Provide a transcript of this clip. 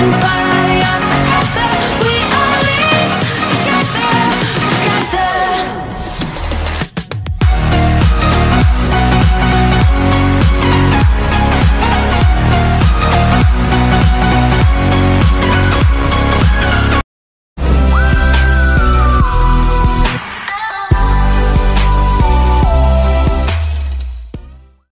Bye.